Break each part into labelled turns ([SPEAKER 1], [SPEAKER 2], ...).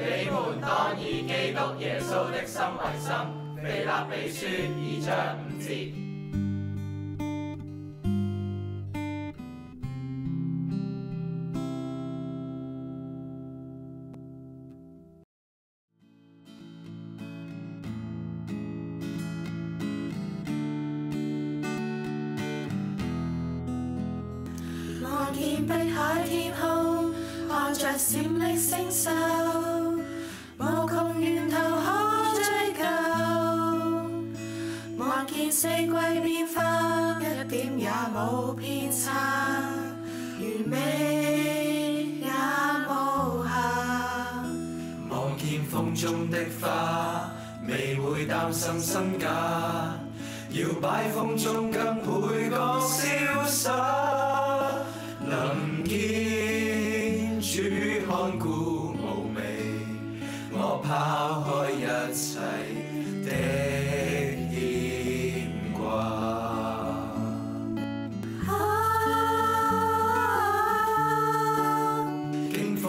[SPEAKER 1] 你們當以基督耶穌的心為心。腓立比書二章五節。
[SPEAKER 2] 望見碧海天空，看着閃爍星宿，望見四季變化，一點也冇偏差，完美也無瑕。
[SPEAKER 1] 望見風中的花，未會擔心身價，搖擺風中更倍覺瀟灑。能見主看顧無微，我拋開一切的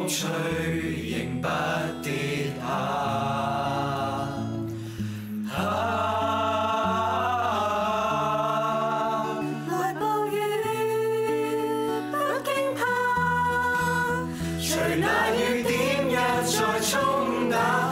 [SPEAKER 1] 风吹，仍不跌下。啊
[SPEAKER 2] 來暴雨，不惊怕。
[SPEAKER 1] 随那雨点一再冲打，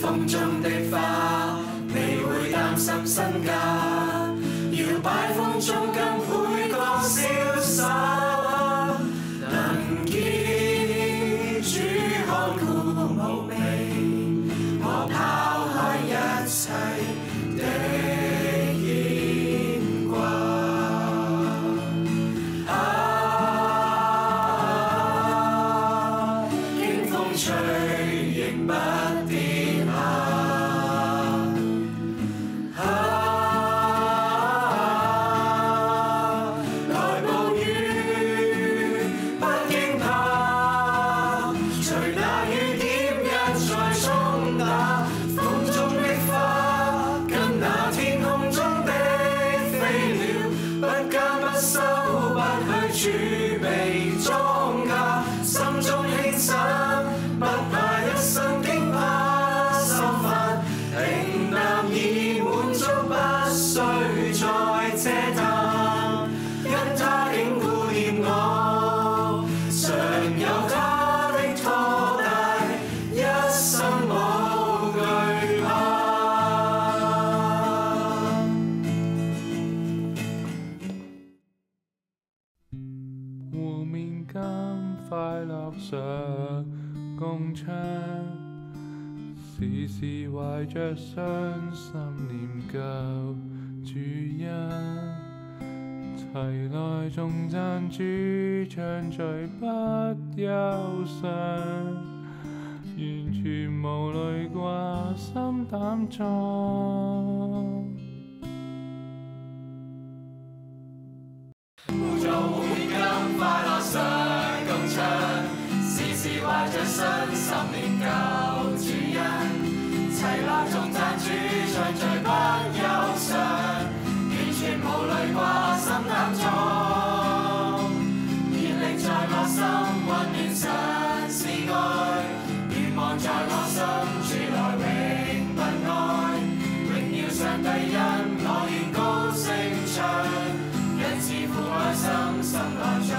[SPEAKER 1] 风中的花，你会担心身价？摇摆风中，跟每个潇洒，能见主看故无名，我抛开一切。
[SPEAKER 3] 湖面间快乐上共唱，时时怀着伤心念旧主恩，齐来颂赞主唱最不忧伤，完全无虑挂心
[SPEAKER 1] 胆壮。快樂上共唱，時時懷着信心念旧主恩，齊來頌讚主，唱最不憂傷，完全無慮掛心膽壯，熱力在我心溫暖神是愛，願望在我心主來永不哀，榮耀上帝恩我願高聲唱。因自父愛心心內在，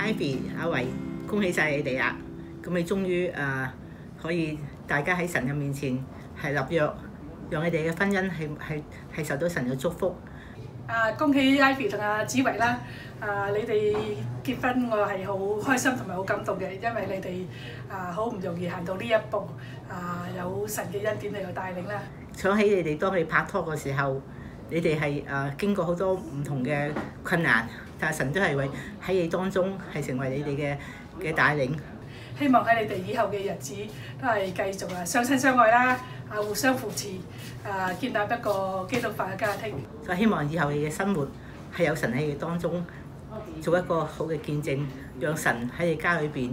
[SPEAKER 4] Ivy，阿维，恭喜晒你哋啊！咁你终于啊可以，大家喺神嘅面前系立约，让你哋嘅婚姻系系系受到神嘅祝福。
[SPEAKER 5] 啊，恭喜 Ivy 同阿子维啦！啊，你哋结婚我系好开心同埋好感动嘅，因为你哋啊好唔容易行到呢一步啊，有神嘅恩典嚟到带领啦。
[SPEAKER 4] 想起你哋當你拍拖嘅時候，你哋係誒經過好多唔同嘅困難，但係神都係為喺你當中係成為你哋嘅嘅帶領。
[SPEAKER 5] 希望喺你哋以後嘅日子都係繼續啊相親相愛啦，啊互相扶持，啊建立一個基督化嘅家庭。
[SPEAKER 4] 就希望以後你嘅生活係有神喺你當中做一個好嘅見證，讓神喺你家裏邊